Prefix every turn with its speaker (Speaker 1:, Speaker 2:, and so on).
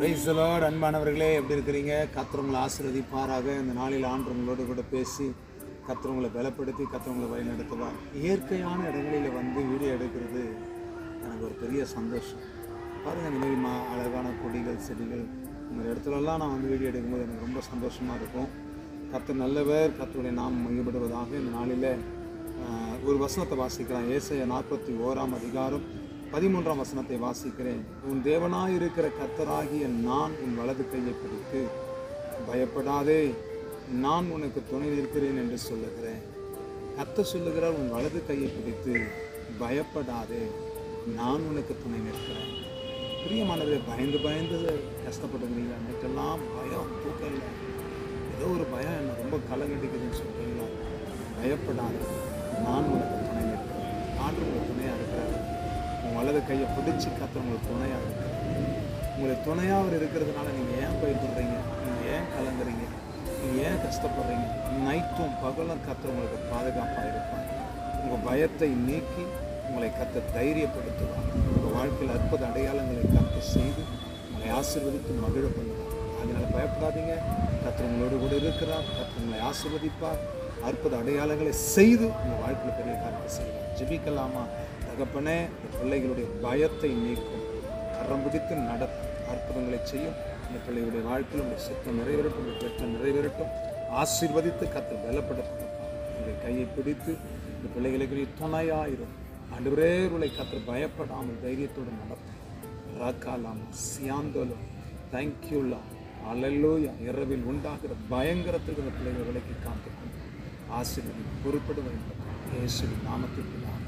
Speaker 1: Price Lord அன்பானவர்களே எப்படி இருக்கிறீங்க? கத்திரவங்களை உங்களை ஆசீர்வதிப்பாராக. இந்த நாளில் ஆண்டவங்களோடு கூட பேசி கத்திரவங்களை பலப்படுத்தி கத்திரவங்களை வழிநடத்துவார். இயற்கையான இடங்களில் வந்து வீடியோ எடுக்கிறது எனக்கு ஒரு பெரிய சந்தோஷம். பாருங்கள் இந்த மாதிரி மா அழகான கொடிகள் செடிகள் இந்த இடத்துலலாம் நான் வந்து வீடியோ எடுக்கும்போது எனக்கு ரொம்ப சந்தோஷமாக இருக்கும். கர்த்தர் நல்லவர் கத்தருடைய நாம் மையப்படுவதாக இந்த நாளில் ஒரு வசனத்தை வாசிக்கலாம். ஏசைய நாற்பத்தி ஓராம் அதிகாரம் பதிமூன்றாம் வசனத்தை வாசிக்கிறேன். உன் தேவனாய் இருக்கிற கர்த்தராகிய நான் உன் வலது கையை பிடித்து பயப்படாதே நான் உனக்கு துணை நிற்கிறேன் என்று சொல்லுகிறேன். கத்த சொல்லுகிறார் உன் வலது கையை பிடித்து பயப்படாதே நான் உனக்கு துணை நிற்கிறேன். பிரியமானவரே பயந்து பயந்து கஷ்டப்படுகிறீங்க. அன்னைக்கெல்லாம் பயம் தூக்கம் இல்லை. ஏதோ ஒரு பயம் என்னை ரொம்ப கலங்கடிக்குதுன்னு சொல்கிறீங்களா பயப்படாது நான் உனக்கு துணை நிற்கிறேன். ஆண்டு உங்களுக்கு துணையாக இருக்கிறேன் உங்கள் வலது கையை பிடிச்சி கத்த உங்களுக்கு துணையாக இருக்கு. உங்களுக்கு துணையாக அவர் இருக்கிறதுனால நீங்கள் ஏன் பயப்படுறீங்க நீங்கள் ஏன் கலங்குறீங்க? நீங்கள் ஏன் கஷ்டப்படுறீங்க? நைட்டும் பகலும் கத்த உங்களுக்கு பாதுகாப்பாக இருப்பாங்க உங்கள் பயத்தை நீக்கி உங்களை கத்த தைரியப்படுத்துவார். உங்கள் வாழ்க்கையில் அற்புத அடையாளங்களை கத்த செய்து உங்களை ஆசீர்வதித்து மகிழ பண்ணுவார். அதனால் பயப்படாதீங்க. கர்த்தர் உங்களோடு கூட இருக்கிறார். கர்த்தர் உங்களை ஆசீர்வதிப்பார். அற்புத அடையாளங்களை செய்து உங்கள் வாழ்க்கையில் பெரிய காரியத்தை செய்வார். ஜெபிக்கலாமா? தகப்பனே இந்த பிள்ளைகளுடைய பயத்தை நீக்கும். கரம் பிடித்து நடத்தும் அற்புதங்களை செய்யும். இந்த பிள்ளைகளுடைய வாழ்க்கையில் உங்கள் சித்தம் நிறைவேறட்டும் உங்கள் திட்டம் நிறைவேறட்டும். ஆசீர்வதித்து கத்த பலப்படுத்தணும் உங்களுடைய கையை பிடித்து இந்த பிள்ளைகளுக்கு துணையாயிரும். ஆண்டவரே உங்களை பயப்படாமல் தைரியத்தோடு நடத்தும் ராக்காலாம் சியாந்தோலம். தேங்க்யூலா அலல்லூயா இரவில் உண்டாகிற பயங்கரத்துக்கு இந்த பிள்ளைகள் விலைக்கு காத்துக்கும் ஆசீர்வதி பொறுப்பட வேண்டும் இயேசுவின் நாமத்திற்கு நான்